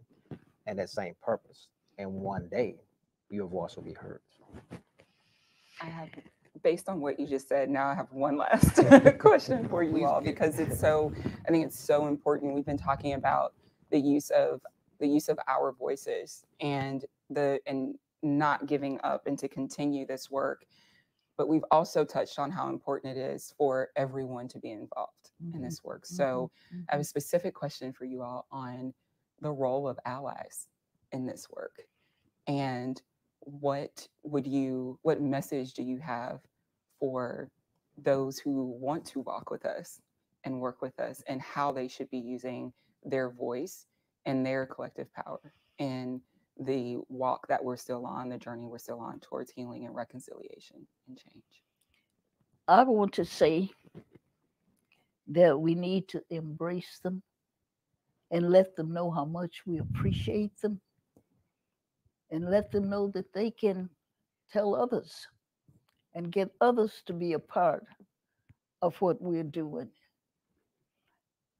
and that same purpose. And one day your voice will be heard. I have, based on what you just said, now I have one last question for you all because it's so, I think it's so important. We've been talking about the use of the use of our voices and the and not giving up and to continue this work but we've also touched on how important it is for everyone to be involved mm-hmm. in this work. So mm-hmm. I have a specific question for you all on the role of allies in this work. And what would you, what message do you have for those who want to walk with us and work with us and how they should be using their voice and their collective power in the walk that we're still on, the journey we're still on towards healing and reconciliation and change? I want to say that we need to embrace them and let them know how much we appreciate them and let them know that they can tell others and get others to be a part of what we're doing.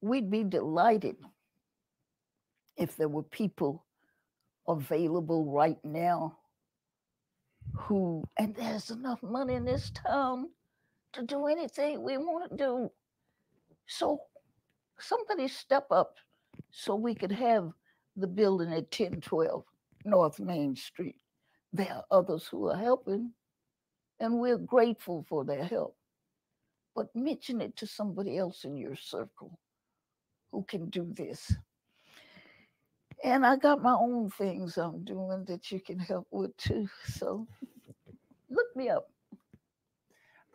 We'd be delighted if there were people available right now who, and there's enough money in this town to do anything we want to do. So somebody step up so we could have the building at 1012 North Main Street. There are others who are helping, and we're grateful for their help. But mention it to somebody else in your circle who can do this. And I got my own things I'm doing that you can help with too. So look me up.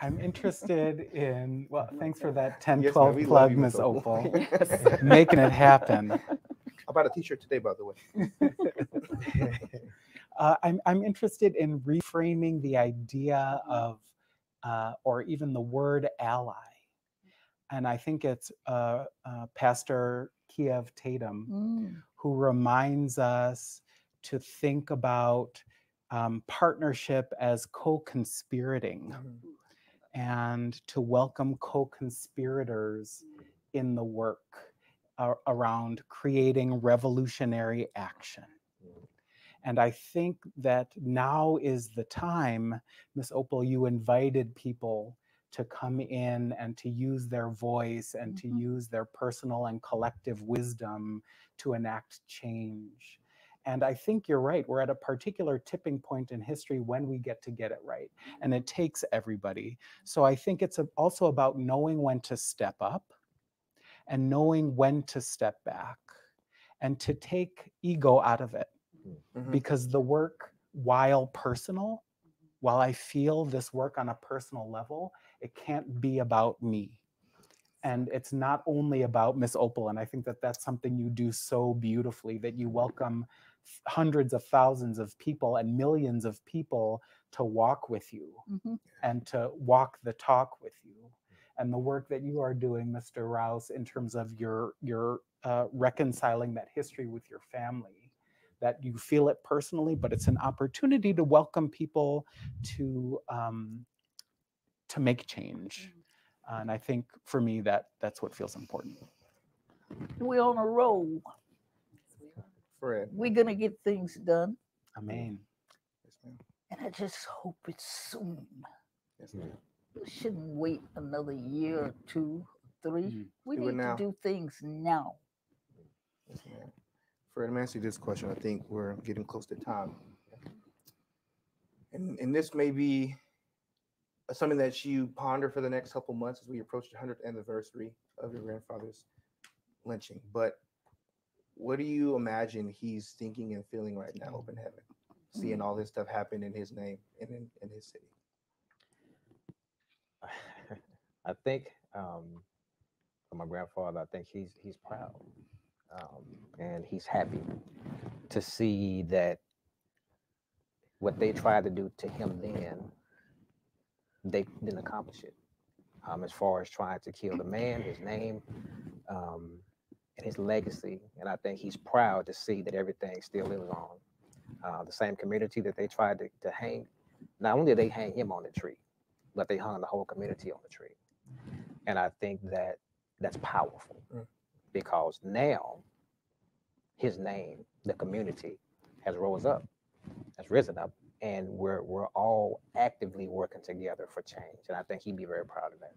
I'm interested in, well, thanks for that 10, yes, 12 plug, Ms. Opal. yes. Making it happen. I bought a t-shirt today, by the way. uh, I'm, I'm interested in reframing the idea of, uh, or even the word ally. And I think it's uh, uh Pastor Kyev Tatum mm who reminds us to think about um, partnership as co conspirating mm-hmm. and to welcome co conspirators in the work uh, around creating revolutionary action. And I think that now is the time, Ms. Opal, you invited people to come in and to use their voice and mm-hmm. to use their personal and collective wisdom to enact change. And I think you're right. We're at a particular tipping point in history when we get to get it right. And it takes everybody. So I think it's also about knowing when to step up and knowing when to step back and to take ego out of it Mhm. because the work while personal while i feel this work on a personal level it can't be about me and it's not only about miss opal and i think that that's something you do so beautifully that you welcome hundreds of thousands of people and millions of people to walk with you Mhm. and to walk the talk with you and the work that you are doing mr rouse in terms of your your uh, reconciling that history with your family that you feel it personally but it's an opportunity to welcome people to um, to make change and i think for me that that's what feels important We're on a roll. Fred. We're gonna get things done, amen Yes, ma'am. and I just hope it's soon. Yes, ma'am. We shouldn't wait another year or two, three. Mm. We Do need to do things now. Fred, I'm answering this question. I think we're getting close to time. And, and this may be something that you ponder for the next couple months as we approach the 100th anniversary of your grandfather's lynching. But what do you imagine he's thinking and feeling right now up in heaven, seeing all this stuff happen in his name and in, in his city? I think um, for my grandfather, I think he's he's proud um, and he's happy to see that what they tried to do to him then, they didn't accomplish it. Um, as far as trying to kill the man, his name, um, and his legacy, and I think he's proud to see that everything still lives on. Uh, the same community that they tried to, to hang, not only did they hang him on the tree, but they hung the whole community on the tree. And I think that that's powerful Mm. Because now his name, the community, has rose up, has risen up, and we're we're all actively working together for change. And I think he'd be very proud of that.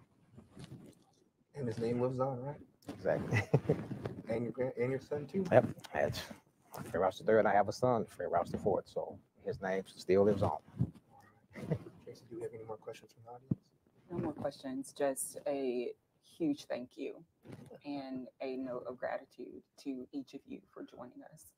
And his name lives on, right? Exactly. And your grand, and your son too. yep. That's Fred Rouse the third. I have a son, Fred Rouse the fourth. So his name still lives on. Tracy, do we have any more questions from the audience? No more questions, just a huge thank you and a note of gratitude to each of you for joining us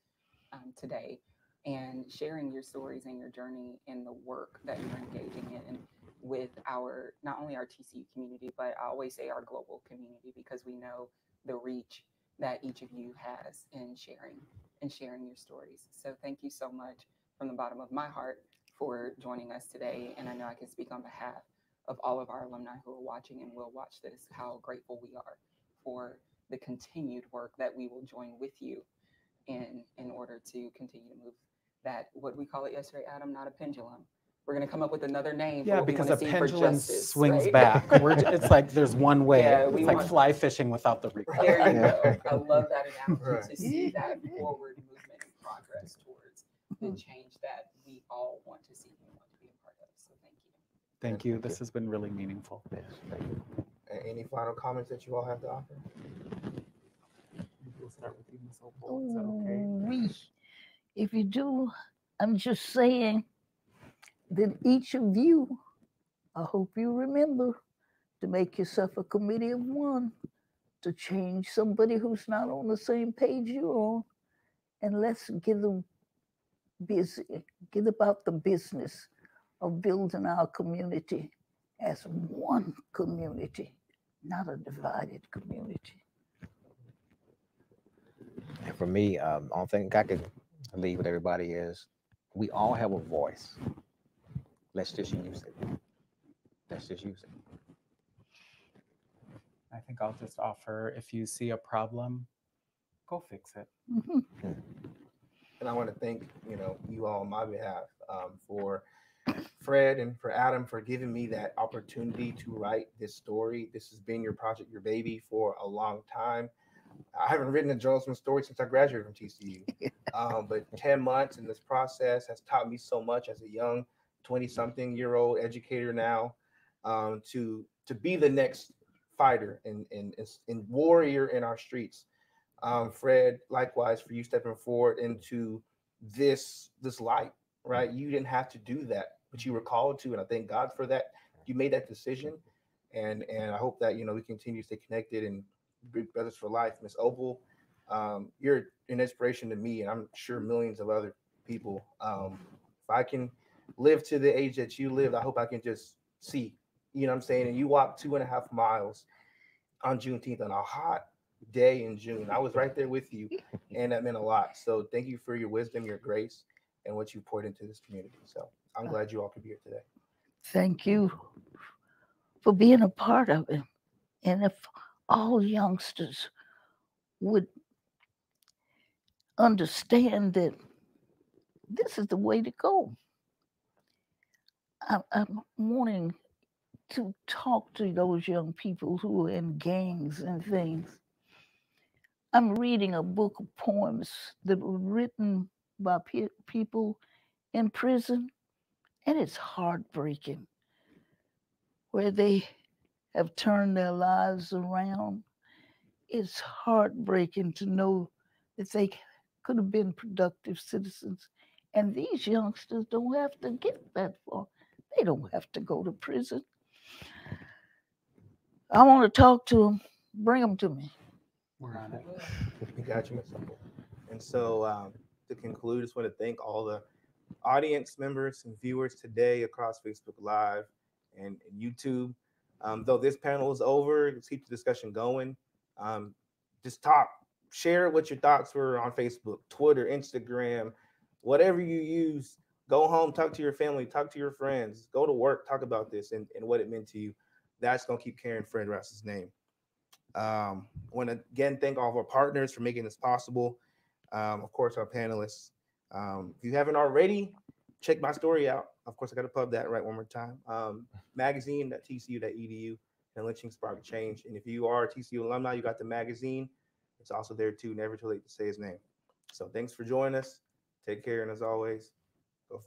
um, today and sharing your stories and your journey and the work that you're engaging in with our, not only our TCU community, but I always say our global community because we know the reach that each of you has in sharing and sharing your stories. So thank you so much from the bottom of my heart for joining us today. And I know I can speak on behalf of all of our alumni who are watching and will watch this, how grateful we are for the continued work that we will join with you in in order to continue to move that what we call it yesterday, Adam, not a pendulum. We're gonna come up with another name. yeah what because a pendulum justice, swings right? back We're, it's like there's one way Yeah, it's like want- fly fishing without the reel There you Yeah. go. I love that analogy Right. to see that forward movement and progress towards the Mm-hmm. change that we all want to see and want to be a part of. So thank you. Thank you this has been really meaningful Yes, thank you. A- Any final comments that you all have to offer? We'll start with you, Ms. Opal. Is that okay? We, if you do, I'm just saying that each of you, I hope you remember to make yourself a committee of one to change somebody who's not on the same page you're on. And let's get them busy, get about the business of building our community as one community, not a divided community. And for me, um, I don't think I could leave with everybody is we all have a voice. Let's just use it. Let's just use it. I think I'll just offer if you see a problem, go fix it. Mhm. And I want to thank, you know, you all on my behalf um, for Fred and for Adam for giving me that opportunity to write this story. This has been your project, your baby for a long time. I haven't written a journalism story since I graduated from TCU. Um, but 10 months in this process has taught me so much as a young 20 something year old educator now um, to to be the next fighter and, and, and warrior in our streets um, Fred, likewise for you stepping forward into this this light, right? You didn't have to do that, but you were called to, and I thank God for that. You made that decision, and and I hope that you know we continue to stay connected and Big Brothers for Life, Miss Opal. Um, you're an inspiration to me, and I'm sure millions of other people. Um, if I can live to the age that you lived, I hope I can just see. You know what I'm saying? And you walked two and a half miles on Juneteenth on a hot day in June. I was right there with you, and that meant a lot. So thank you for your wisdom, your grace, and what you poured into this community. So I'm glad you all could be here today. Thank you for being a part of it. And if all youngsters would understand that this is the way to go. I- I'm wanting to talk to those young people who are in gangs and things. I'm reading a book of poems that were written by pe- people in prison, and it's heartbreaking where they have turned their lives around. It's heartbreaking to know that they could have been productive citizens. And these youngsters don't have to get that far. They don't have to go to prison. I want to talk to them. Bring them to me. We're on it. We got you, Miss Opal. And so um, to conclude, I just want to thank all the audience members and viewers today across Facebook Live and, YouTube. Um, though this panel is over, let's keep the discussion going. Um, just talk, share what your thoughts were on Facebook, Twitter, Instagram, whatever you use. Go home, talk to your family, talk to your friends, go to work, talk about this and, and what it meant to you. That's going to keep carrying Fred Rouse's name. Um, I want to again thank all of our partners for making this possible. Um, of course, our panelists. Um, if you haven't already, check my story out. Of course, I got to pub that right one more time. Um, magazine.tcu.edu and lynching spark change. And if you are a TCU alumni, you got the magazine. It's also there too. Never too late to say his name. So thanks for joining us. Take care, and as always, go for